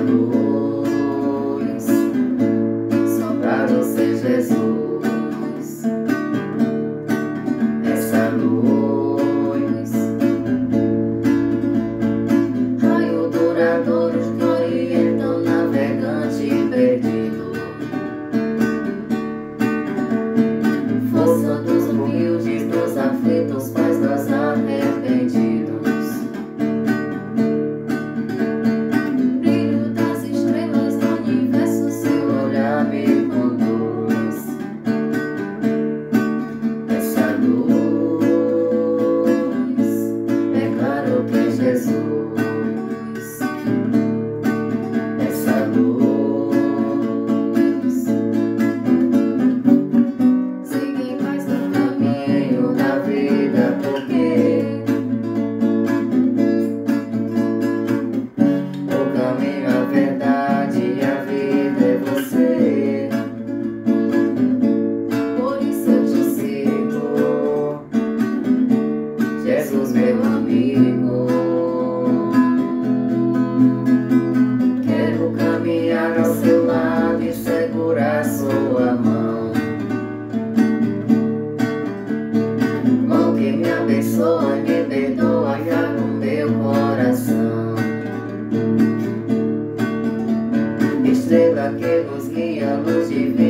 luz, só pra você, Jesus. Abençoa me perdoa já no meu coração. Estrela que nos guia, luz divina,